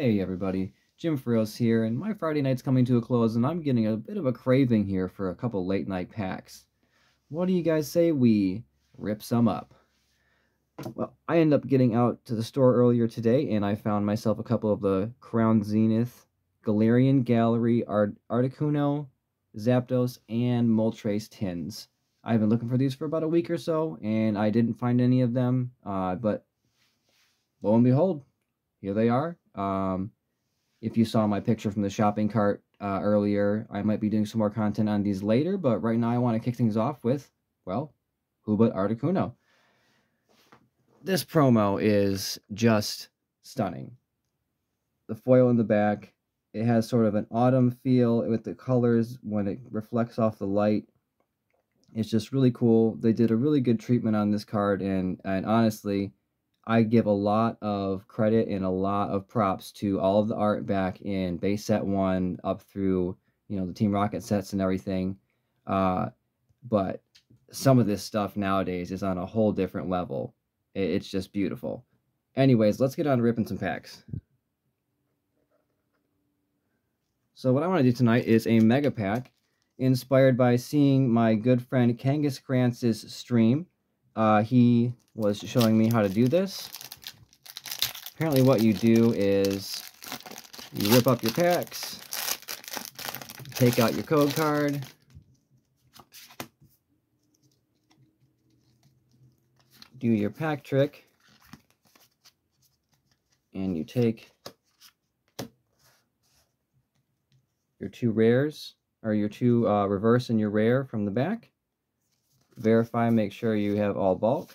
Hey everybody, Jimpharos here, and my Friday night's coming to a close, and I'm getting a bit of a craving here for a couple late night packs. What do you guys say we rip some up? Well, I ended up getting out to the store earlier today, and I found myself a couple of the Crown Zenith, Galarian Gallery, Art Articuno, Zapdos, and Moltres tins. I've been looking for these for about a week or so, and I didn't find any of them, uh, but lo and behold, here they are. Um, if you saw my picture from the shopping cart uh, earlier, I might be doing some more content on these later, but right now I want to kick things off with, well, who but Articuno. This promo is just stunning. The foil in the back, it has sort of an autumn feel with the colors when it reflects off the light. It's just really cool. They did a really good treatment on this card, and, and honestly, I give a lot of credit and a lot of props to all of the art back in base set one up through you know the Team Rocket sets and everything. Uh, but some of this stuff nowadays is on a whole different level. It's just beautiful. Anyways, let's get on to ripping some packs. So what I want to do tonight is a mega pack inspired by seeing my good friend Kangas Krantz's stream. Uh, he was showing me how to do this. Apparently what you do is you rip up your packs, take out your code card, do your pack trick, and you take your two rares, or your two uh, reverse and your rare from the back. Verify, make sure you have all bulk.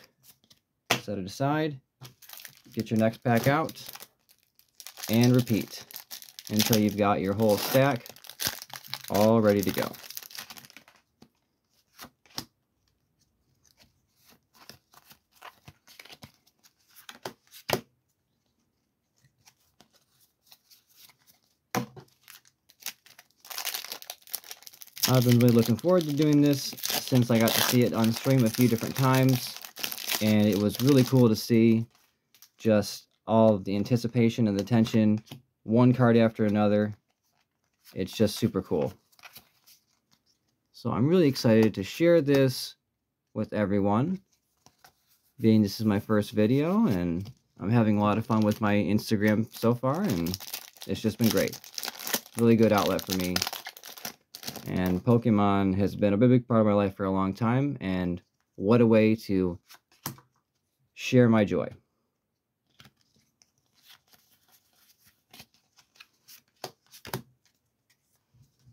Set it aside, get your next pack out, and repeat until you've got your whole stack all ready to go. I've been really looking forward to doing this since I got to see it on stream a few different times and it was really cool to see just all the anticipation and the tension, one card after another. It's just super cool. So I'm really excited to share this with everyone, being this is my first video, and I'm having a lot of fun with my Instagram so far, and it's just been great. Really good outlet for me. And Pokemon has been a big part of my life for a long time, and what a way to share my joy.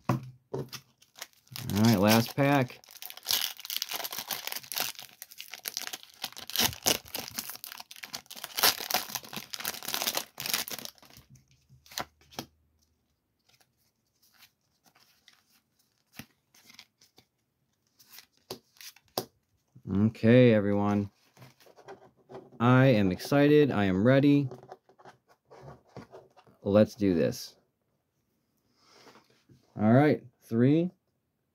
All right, last pack. Okay, everyone. I am excited. I am ready. Let's do this. All right. Three,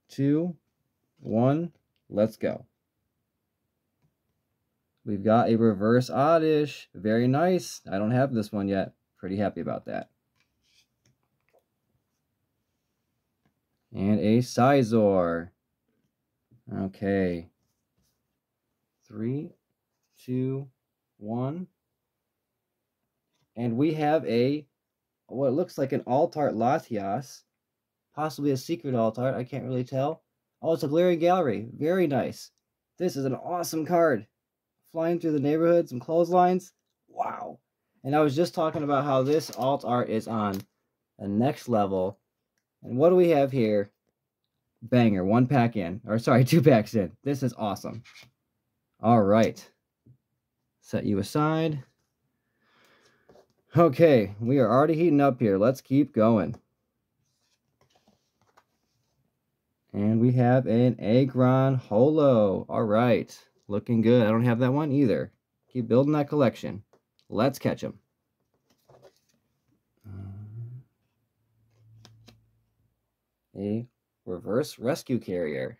two, one. Let's go. We've got a reverse oddish. Very nice. I don't have this one yet. Pretty happy about that. And a Scizor. Okay. Three, two, one. And we have a, what looks like an Altart Latias. Possibly a secret Altart, I can't really tell. Oh, it's a Galarian Gallery. Very nice. This is an awesome card. Flying through the neighborhood, some clotheslines. Wow. And I was just talking about how this alt art is on the next level. And what do we have here? Banger, one pack in. Or sorry, two packs in. This is awesome. All right set you aside. Okay, we are already heating up here. Let's keep going. And we have an Aggron Holo. All right, looking good. I don't have that one either. Keep building that collection. Let's catch them. A reverse rescue carrier.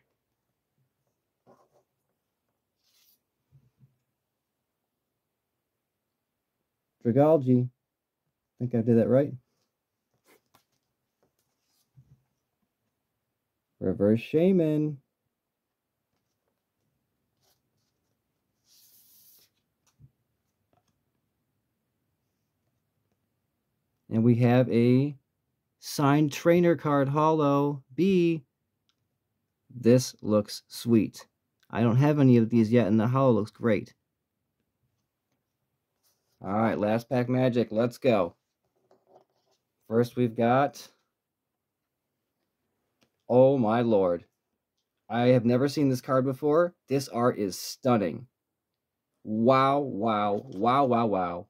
Dragalge. think I did that right. Reverse Shaymin. And we have a signed trainer card hollow B. This looks sweet. I don't have any of these yet, and the hollow looks great. All right, last pack magic. Let's go. First, we've got. Oh my lord. I have never seen this card before. This art is stunning. Wow, wow, wow, wow, wow.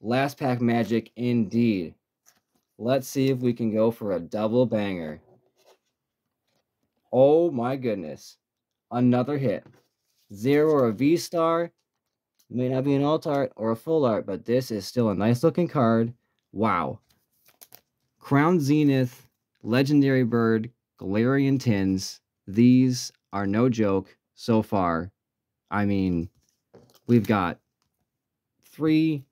Last pack magic indeed. Let's see if we can go for a double banger. Oh my goodness. Another hit. Zeraora V star. May not be an alt art or a full art, but this is still a nice looking card. Wow. Crown Zenith, Legendary Bird, Galarian Tins. These are no joke so far. I mean, we've got three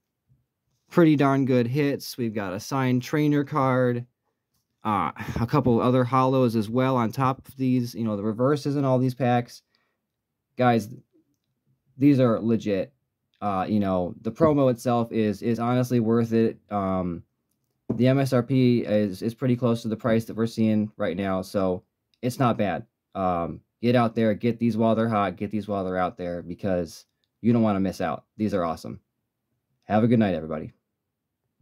pretty darn good hits. We've got a signed trainer card, uh, a couple other hollows as well on top of these. You know, the reverses in all these packs. Guys, these are legit. Uh, you know, the promo itself is is honestly worth it. Um, the MSRP is is pretty close to the price that we're seeing right now, so it's not bad. Um, get out there, get these while they're hot, get these while they're out there because you don't want to miss out. These are awesome. Have a good night, everybody.